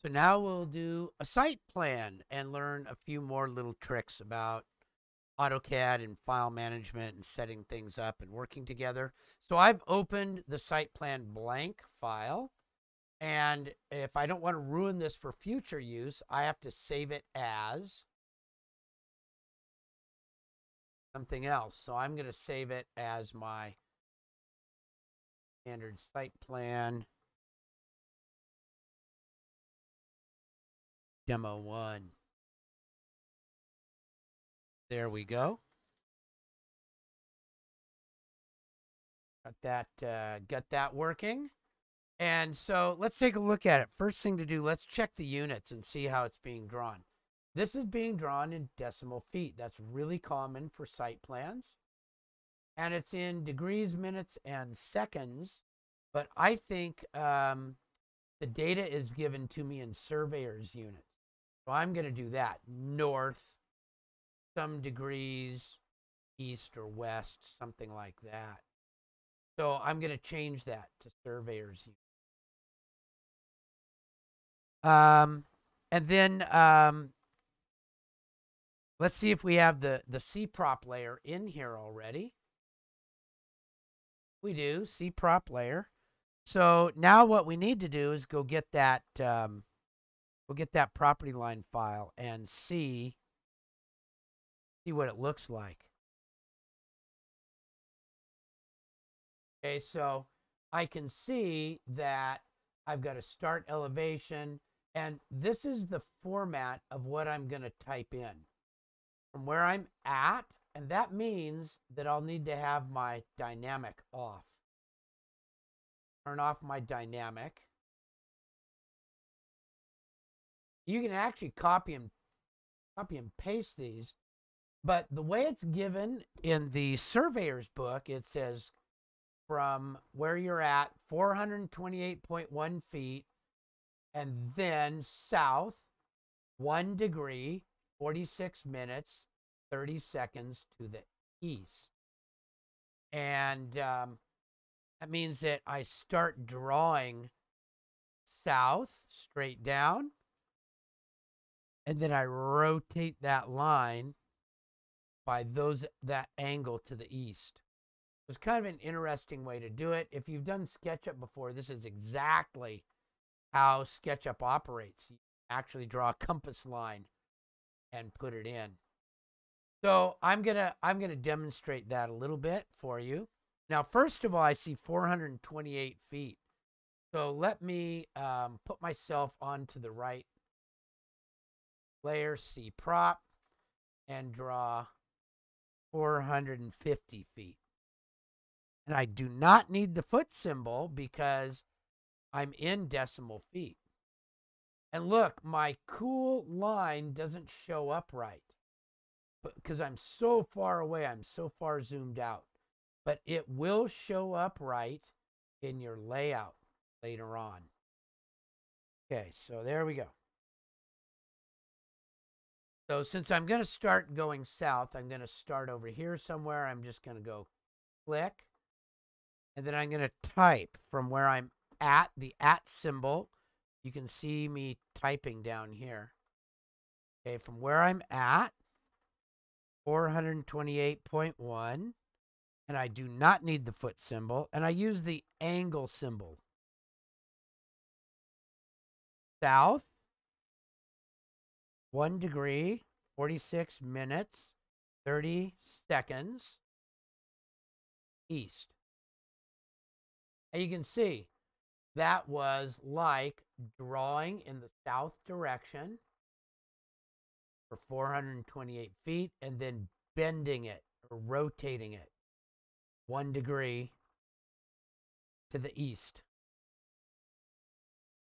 So now we'll do a site plan and learn a few more little tricks about AutoCAD and file management and setting things up and working together. So I've opened the site plan blank file. And if I don't want to ruin this for future use, I have to save it as something else. So I'm going to save it as my standard site plan. Demo one. There we go. Got that, uh, got that working. And so let's take a look at it. First thing to do, let's check the units and see how it's being drawn. This is being drawn in decimal feet. That's really common for site plans. And it's in degrees, minutes, and seconds. But I think um, the data is given to me in surveyor's units. So I'm going to do that. North, some degrees, east or west, something like that. So I'm going to change that to surveyors. Um, and then um, let's see if we have the, the C-prop layer in here already. We do, C-prop layer. So now what we need to do is go get that um, we'll get that property line file and see see what it looks like. Okay, so I can see that I've got a start elevation, and this is the format of what I'm going to type in from where I'm at, and that means that I'll need to have my dynamic off. Turn off my dynamic. You can actually copy and copy and paste these, but the way it's given in the surveyor's book, it says from where you're at, 428.1 feet, and then south, one degree, 46 minutes, 30 seconds to the east. And um, that means that I start drawing south, straight down, and then I rotate that line by those that angle to the east. It's kind of an interesting way to do it. If you've done SketchUp before, this is exactly how SketchUp operates. You actually draw a compass line and put it in. So I'm gonna I'm gonna demonstrate that a little bit for you. Now, first of all, I see 428 feet. So let me um, put myself onto the right layer prop, and draw 450 feet. And I do not need the foot symbol because I'm in decimal feet. And look, my cool line doesn't show up right because I'm so far away. I'm so far zoomed out. But it will show up right in your layout later on. Okay, so there we go. So since I'm going to start going south, I'm going to start over here somewhere. I'm just going to go click. And then I'm going to type from where I'm at, the at symbol. You can see me typing down here. Okay, from where I'm at, 428.1. And I do not need the foot symbol. And I use the angle symbol. South, one degree, 46 minutes, 30 seconds east. And you can see that was like drawing in the south direction for 428 feet and then bending it or rotating it one degree to the east.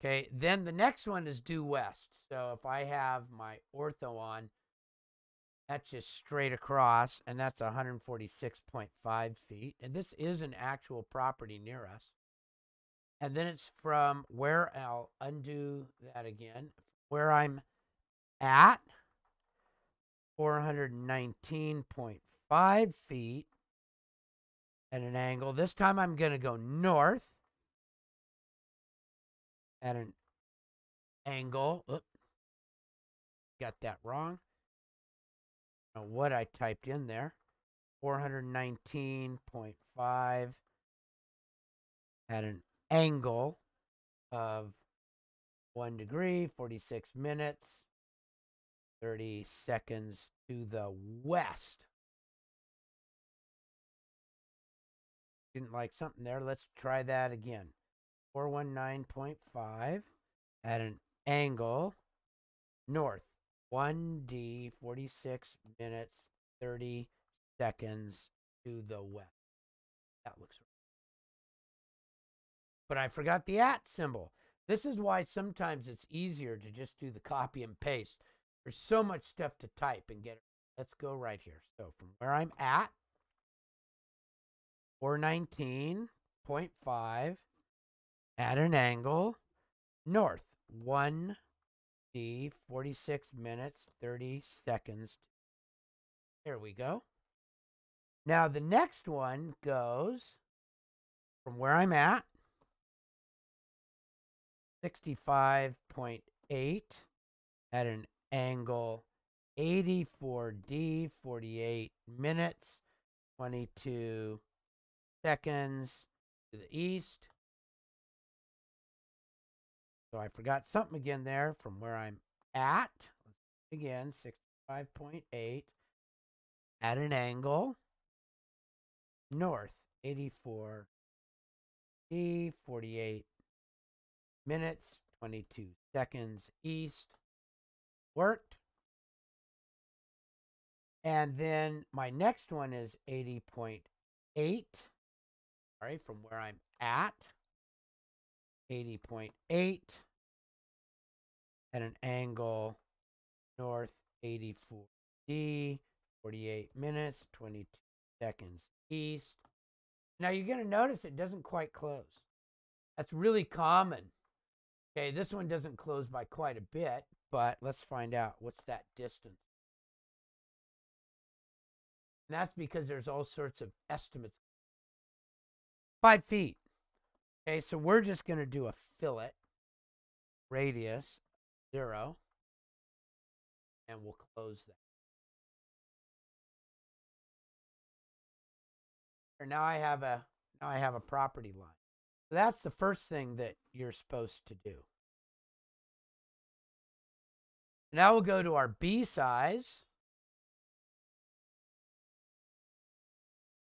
Okay, then the next one is due west. So if I have my ortho on, that's just straight across, and that's 146.5 feet. And this is an actual property near us. And then it's from where I'll undo that again, where I'm at, 419.5 feet at an angle. This time I'm going to go north at an angle. Oop, got that wrong. What I typed in there. 419.5 at an angle of 1 degree, 46 minutes, 30 seconds to the west. Didn't like something there. Let's try that again. 419.5 at an angle north. 1D, 46 minutes, 30 seconds to the west. That looks right. But I forgot the at symbol. This is why sometimes it's easier to just do the copy and paste. There's so much stuff to type and get. Let's go right here. So from where I'm at, 419.5 at an angle north, 1 D, 46 minutes, 30 seconds. There we go. Now the next one goes from where I'm at, 65.8 at an angle 84D, 48 minutes, 22 seconds to the east. So I forgot something again there from where I'm at. Again, 65.8 at an angle. North 84 D 48 minutes 22 seconds east. Worked. And then my next one is 80.8 all right from where I'm at 80.8 at an angle north 84D 48 minutes 22 seconds east. Now you're going to notice it doesn't quite close. That's really common. Okay, this one doesn't close by quite a bit, but let's find out what's that distance. And that's because there's all sorts of estimates. Five feet. Okay, so we're just going to do a fillet radius zero, and we'll close that. or now I have a now I have a property line. So that's the first thing that you're supposed to do. Now we'll go to our B size.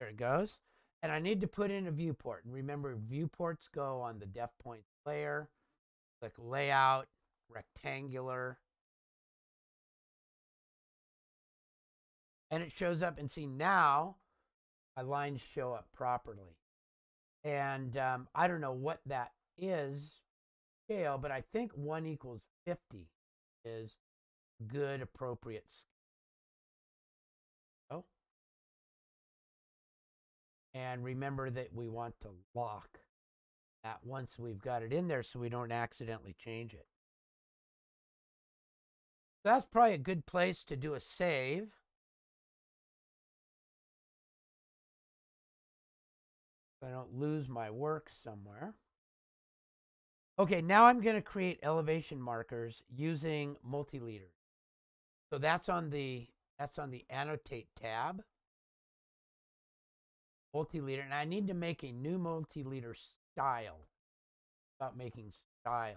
There it goes. And I need to put in a viewport. And remember, viewports go on the def point layer. Click layout, rectangular. And it shows up and see now my lines show up properly. And um, I don't know what that is scale, but I think 1 equals 50 is good, appropriate And remember that we want to lock that once we've got it in there so we don't accidentally change it. That's probably a good place to do a save. I don't lose my work somewhere. Okay, now I'm going to create elevation markers using multi-leader. So that's on the that's on the annotate tab. Multi-leader, and I need to make a new multi-leader style. About making styles.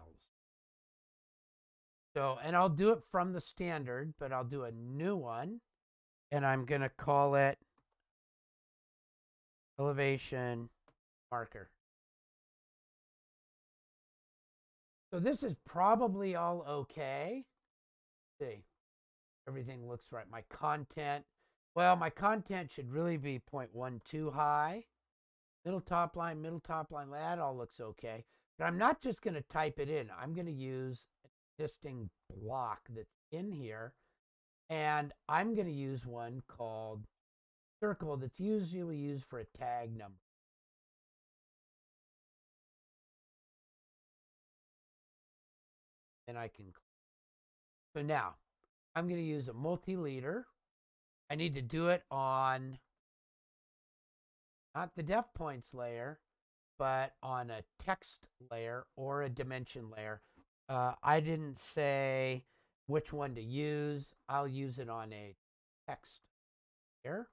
So, and I'll do it from the standard, but I'll do a new one, and I'm going to call it elevation marker. So this is probably all okay. Let's see, everything looks right. My content, well, my content should really be 0.12 high. Middle top line, middle top line, that all looks okay. But I'm not just going to type it in. I'm going to use an existing block that's in here. And I'm going to use one called circle that's usually used for a tag number. and I can. So now I'm going to use a multi-leader. I need to do it on not the def points layer, but on a text layer or a dimension layer. uh, I didn't say which one to use. I'll use it on a text layer.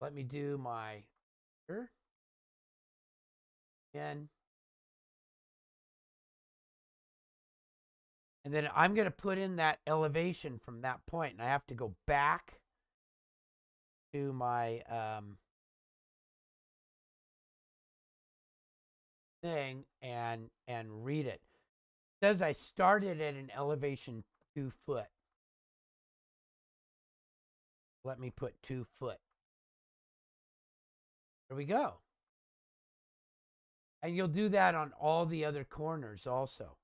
Let me do my here. Again. And then I'm going to put in that elevation from that point, and I have to go back to my um, thing and and read it. it. Says I started at an elevation two foot. Let me put two foot. There we go. And you'll do that on all the other corners also.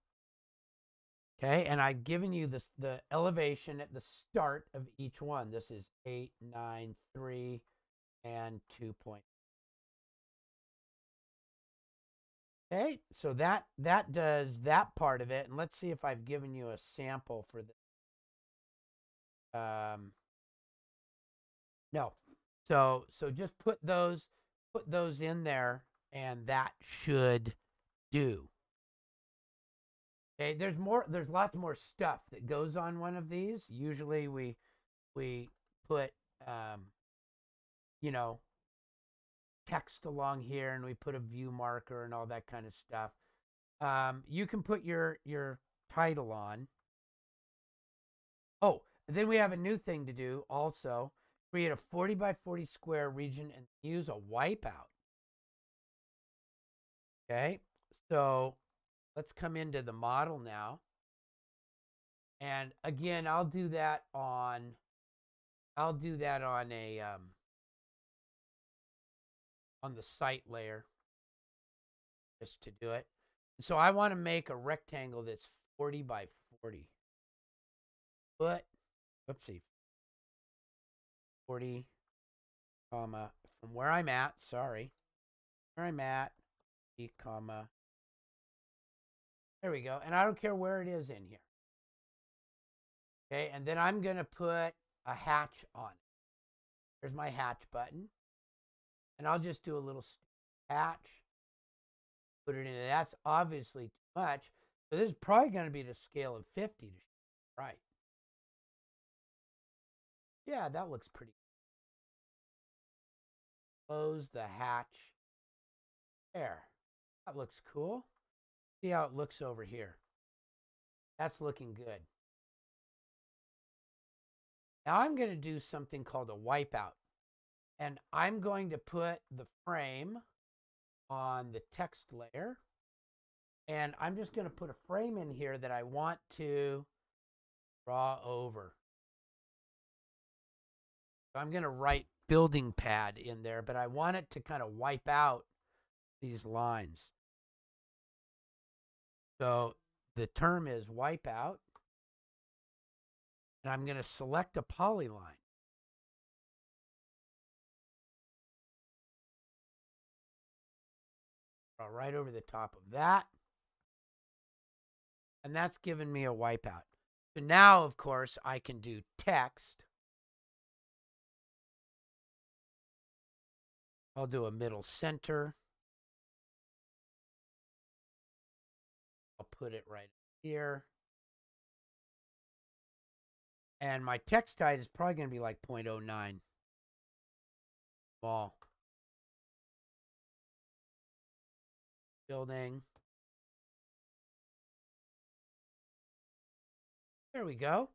Okay, and I've given you the, the elevation at the start of each one. This is 8, 9, 3, and 2 point. Okay, so that that does that part of it. And let's see if I've given you a sample for this. Um, no. So so just put those put those in there and that should do. Okay, there's more there's lots more stuff that goes on one of these. Usually we we put um you know text along here and we put a view marker and all that kind of stuff. Um, you can put your your title on. Oh, then we have a new thing to do also. Create a 40 by 40 square region and use a wipeout. Okay, so let's come into the model now. And again, I'll do that on, I'll do that on a, um, on the site layer just to do it. So I want to make a rectangle that's 40 by 40 foot, whoopsie, 40, comma, from where I'm at, sorry, where I'm at, comma, there we go. And I don't care where it is in here. Okay, and then I'm going to put a hatch on. There's my hatch button. And I'll just do a little hatch. Put it in. That's obviously too much. So this is probably going to be the scale of 50 to right. Yeah, that looks pretty. Close the hatch. There. That looks cool. See how it looks over here. That's looking good. Now I'm going to do something called a wipeout. And I'm going to put the frame on the text layer. And I'm just going to put a frame in here that I want to draw over. So I'm going to write building pad in there, but I want it to kind of wipe out these lines. So the term is wipeout. And I'm going to select a polyline. Right over the top of that. And that's given me a wipeout. So now, of course, I can do text. I'll do a middle center. Put it right here. And my text height is probably going to be like 0.09. Small. Building. There we go.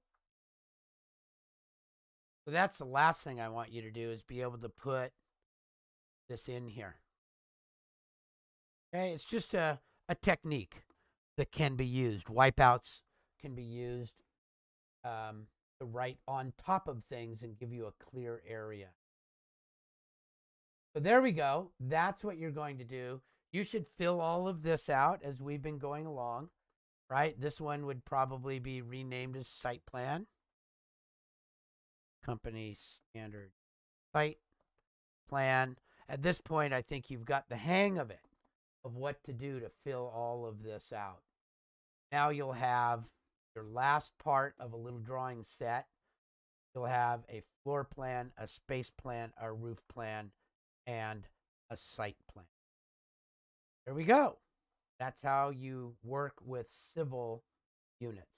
So that's the last thing I want you to do is be able to put this in here. Okay, it's just a, a technique that can be used. Wipeouts can be used um, to write on top of things and give you a clear area. So there we go. That's what you're going to do. You should fill all of this out as we've been going along, right? This one would probably be renamed as site plan. Company standard site plan. At this point, I think you've got the hang of it, of what to do to fill all of this out. Now you'll have your last part of a little drawing set. You'll have a floor plan, a space plan, a roof plan, and a site plan. There we go. That's how you work with civil units.